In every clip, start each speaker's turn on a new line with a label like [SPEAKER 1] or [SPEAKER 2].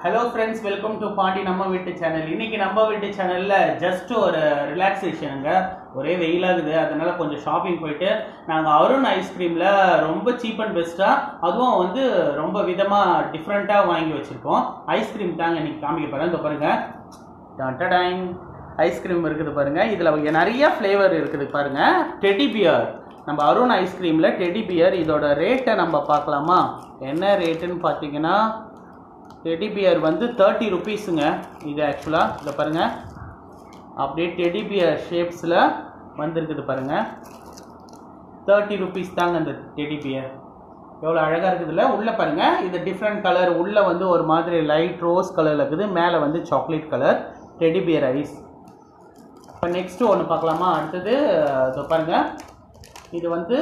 [SPEAKER 1] Hello friends welcome to Pandi நம்ம வீட்டு channel இன்றைக்கி நம்ம வீட்டு சேனலில் ஜஸ்ட் ஒரு ரிலாக்ஸேஷனுங்க ஒரே வெயிலாகுது அதனால் கொஞ்சம் ஷாப்பிங் போயிட்டு நாங்கள் அருண் ஐஸ்கிரீமில் ரொம்ப சீப் அண்ட் பெஸ்ட்டாக அதுவும் வந்து ரொம்ப விதமாக டிஃப்ரெண்ட்டாக வாங்கி வச்சுருக்கோம். ஐஸ்கிரீம் தாங்க இன்றைக்கி காமிக்க போகிறேன் இந்த பாருங்கள் டைம் ஐஸ்கிரீம் இருக்குது பாருங்கள் இதில் நிறைய ஃப்ளேவர் இருக்குது பாருங்கள் டெடி பியர் நம்ம அருண் ஐஸ்கிரீமில் டெடி பியர் இதோட ரேட்டை நம்ம பார்க்கலாமா? என்ன ரேட்டுன்னு பார்த்தீங்கன்னா டெடி பியர் வந்து தேர்ட்டி ருபீஸுங்க இது ஆக்சுவலாக இதை பாருங்கள் அப்படியே டெடி பியர் ஷேப்ஸில் வந்திருக்குது பாருங்கள் தேர்ட்டி ருபீஸ் தாங்க அந்த டெடி பியர் எவ்வளோ அழகாக இருக்குதுல்ல உள்ளே பாருங்கள் இது டிஃப்ரெண்ட் கலர் உள்ளே வந்து ஒரு மாதிரி லைட் ரோஸ் கலரில் இருக்குது. மேலே வந்து chocolate colour teddy bear ice இப்போ நெக்ஸ்ட்டு ஒன்று பார்க்கலாமா? அடுத்தது இதோ பாருங்கள் இது வந்து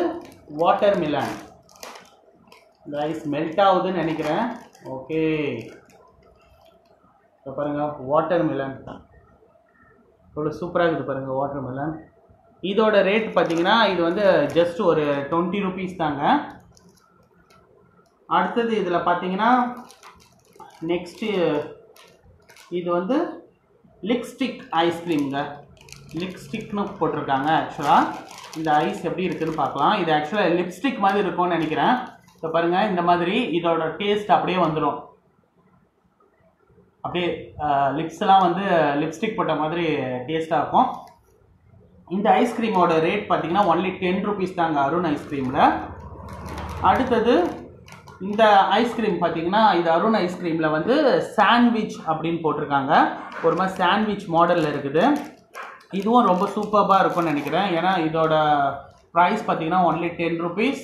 [SPEAKER 1] வாட்டர் மிலான் இந்த ஐஸ் மெல்ட் ஆகுதுன்னு நினைக்கிறேன். ஓகே. இப்போ பாருங்கள் வாட்டர் மெலன் இவ்வளோ சூப்பராக இருக்குது பாருங்கள் வாட்டர் மெலன் இதோட ரேட் பார்த்தீங்கன்னா இது வந்து ஜஸ்ட் ஒரு டுவெண்ட்டி ருபீஸ் தாங்க. அடுத்தது இதில் பார்த்தீங்கன்னா நெக்ஸ்ட்டு இது வந்து லிப்ஸ்டிக் ஐஸ்கிரீம்ங்க லிப்ஸ்டிக்னு போட்டிருக்காங்க ஆக்சுவலாக இந்த ஐஸ் எப்படி இருக்குதுன்னு பார்க்கலாம். இது ஆக்சுவலாக லிப்ஸ்டிக் மாதிரி இருக்கும்னு நினைக்கிறேன். ஸோ பாருங்கள் இந்த மாதிரி இதோட டேஸ்ட் அப்படியே வந்துடும் அப்படியே லிப்ஸ்லாம் வந்து லிப்ஸ்டிக் போட்ட மாதிரி டேஸ்ட்டாக இருக்கும். இந்த ஐஸ்கிரீமோட ரேட் பார்த்தீங்கன்னா ஒன்லி டென் ருபீஸ் தாங்க அருண் ஐஸ்கிரீமில் அடுத்தது இந்த ஐஸ்கிரீம் பார்த்தீங்கன்னா இது அருண் ஐஸ்கிரீமில் வந்து சாண்ட்விச் அப்படின்னு போட்டிருக்காங்க. ஒரு மாதிரி சாண்ட்விச் மாடலில் இருக்குது. இதுவும் ரொம்ப சூப்பராக இருக்கும்னு நினைக்கிறேன். ஏன்னா இதோட ப்ரைஸ் பார்த்தீங்கன்னா only ten rupees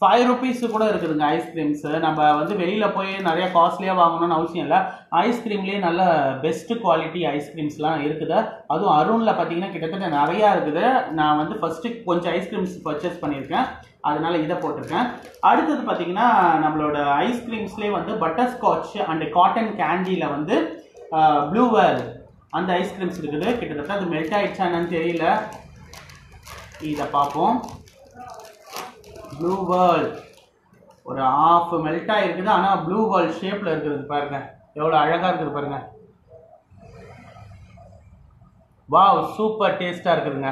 [SPEAKER 1] five rupees கூட இருக்குதுங்க ஐஸ்கிரீம்ஸு நம்ம வந்து வெளியில் போய் நிறைய காஸ்ட்லியாக வாங்கணும்னு அவசியம் இல்லை. ஐஸ்கிரீம்லேயே நல்ல பெஸ்ட்டு குவாலிட்டி ஐஸ்கிரீம்ஸ்லாம் இருக்குது. அதுவும் அருணில் பார்த்தீங்கன்னா கிட்டத்தட்ட நிறையா இருக்குது. நான் வந்து ஃபஸ்ட்டு கொஞ்சம் ஐஸ்கிரீம்ஸ் பர்ச்சேஸ் பண்ணியிருக்கேன். அதனால் இதை போட்டிருக்கேன். அடுத்தது பார்த்தீங்கன்னா நம்மளோட ஐஸ்கிரீம்ஸ்லேயே வந்து பட்டர் ஸ்காட்ச் அண்டு காட்டன் கேண்டியில் வந்து ப்ளூவேல் அந்த ஐஸ்கிரீம்ஸ் இருக்குது. கிட்டத்தட்ட அது மெல்ட் ஆகிடுச்சா என்னன்னு தெரியல. இதை பார்ப்போம். ப்ளூ வேர்ல் ஒரு ஆஃப் மெல்ட் ஆகிருக்குது ஆனால் ப்ளூ வேர்ல் ஷேப்பில் இருக்கிறது பாருங்க. எவ்வளோ அழகாக இருக்குது பாருங்க. வாவ் சூப்பர் டேஸ்ட்டாக இருக்குதுங்க.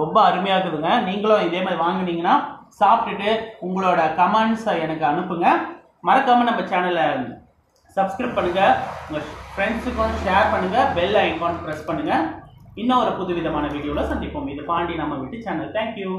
[SPEAKER 1] ரொம்ப அருமையாக இருக்குதுங்க. நீங்களும் இதே மாதிரி வாங்குனீங்கன்னா சாப்பிட்டுட்டு உங்களோட கமெண்ட்ஸை எனக்கு அனுப்புங்க. மறக்காமல் நம்ம சேனலை சப்ஸ்கிரைப் பண்ணுங்கள் உங்கள் ஃப்ரெண்ட்ஸுக்கும் ஷேர் பண்ணுங்கள் பெல் ஐக்கான் ப்ரெஸ் பண்ணுங்கள் இன்னும் ஒரு புது விதமான வீடியோவில் சந்திப்போம். இது பாண்டி நம்ம வீட்டு சேனல் தேங்க்யூ